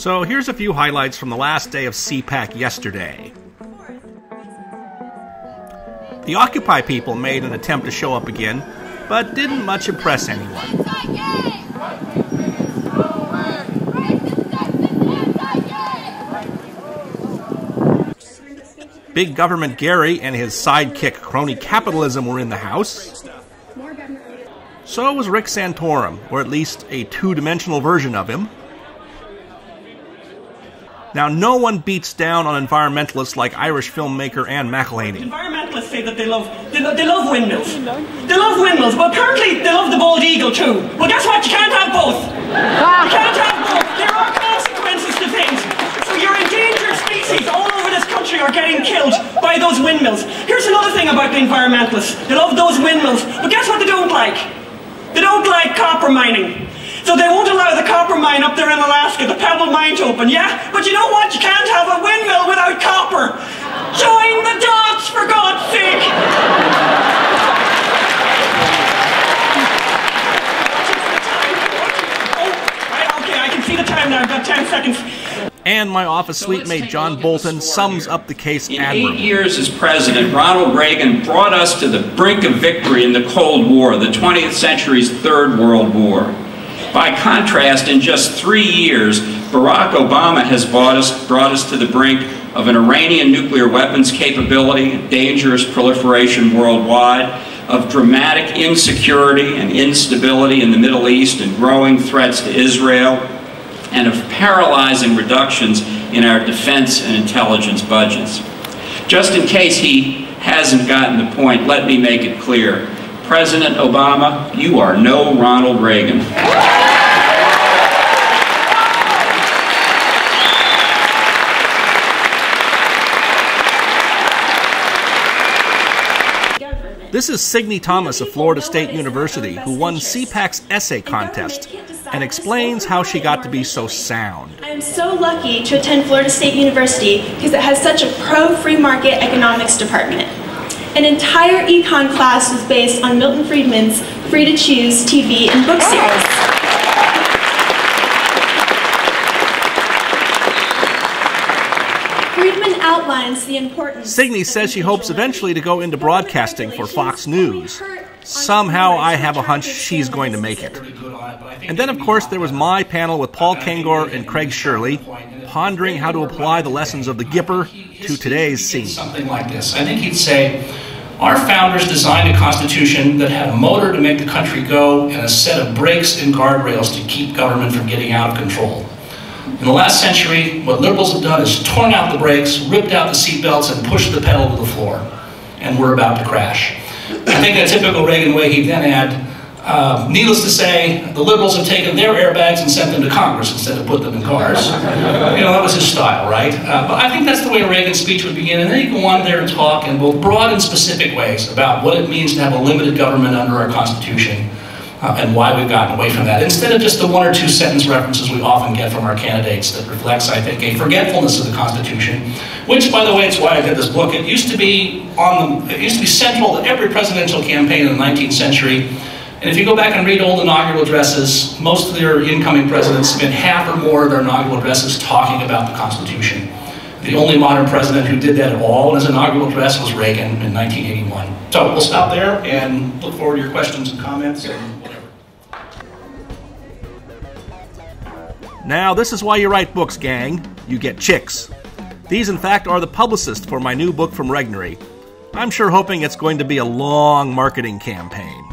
So here's a few highlights from the last day of CPAC yesterday. The Occupy people made an attempt to show up again, but didn't much impress anyone. Big Government Gary and his sidekick Crony Capitalism were in the House. So was Rick Santorum, or at least a two dimensional version of him. Now, no one beats down on environmentalists like Irish filmmaker Ann McElhinney. Environmentalists say that they love, they, lo- they love windmills. They love windmills, but apparently they love the bald eagle too. Well, guess what? You can't have both. You can't have both. There are consequences to things. So your endangered species all over this country are getting killed by those windmills. Here's another thing about the environmentalists. They love those windmills, but guess what they don't like? They don't like copper mining. So they won't allow the copper mine up there in Alaska, the Pebble mine to open, yeah? But you know what? You can't have a windmill without copper. Join the dots, for God's sake! Oh, right, okay, I can see the time now. I've got 10 seconds. And my office suite mate John Bolton sums up the case In admirably. eight years as president, Ronald Reagan brought us to the brink of victory in the Cold War, the 20th century's third world war. By contrast, in just three years, Barack Obama has brought us, brought us to the brink of an Iranian nuclear weapons capability, dangerous proliferation worldwide, of dramatic insecurity and instability in the Middle East and growing threats to Israel, and of paralyzing reductions in our defense and intelligence budgets. Just in case he hasn't gotten the point, let me make it clear. President Obama, you are no Ronald Reagan. This is Signe Thomas of Florida State University, who won CPAC's essay contest and explains how she got to be so sound. I'm so lucky to attend Florida State University because it has such a pro-free market economics department. An entire econ class was based on Milton Friedman's Free to Choose TV and book series. Outlines the importance. Signe says she hopes eventually to go into broadcasting for Fox News. Somehow I have a hunch she's going to make it. And then, of course, there was my panel with Paul Kengor and Craig Shirley, pondering how to apply the lessons of the Gipper to today's scene. Something like this. I think he'd say, our founders designed a constitution that had a motor to make the country go and a set of brakes and guardrails to keep government from getting out of control. In the last century, what liberals have done is torn out the brakes, ripped out the seatbelts, and pushed the pedal to the floor. And we're about to crash. I think in a typical Reagan way, he'd then add, uh, needless to say, the liberals have taken their airbags and sent them to Congress instead of put them in cars. you know, that was his style, right? Uh, but I think that's the way a Reagan speech would begin. And then he'd go on there and talk in both broad and specific ways about what it means to have a limited government under our Constitution uh, and why we've gotten away from that. Instead of just the one or two sentence references we often get from our candidates that reflects, I think, a forgetfulness of the Constitution, which, by the way, it's why I did this book. It used to be on the, it used to be central to every presidential campaign in the 19th century. And if you go back and read old inaugural addresses, most of their incoming presidents spent half or more of their inaugural addresses talking about the Constitution. The only modern president who did that at all in his inaugural address was Reagan in 1981. So we'll stop there and look forward to your questions and comments Now, this is why you write books, gang. You get chicks. These, in fact, are the publicists for my new book from Regnery. I'm sure hoping it's going to be a long marketing campaign.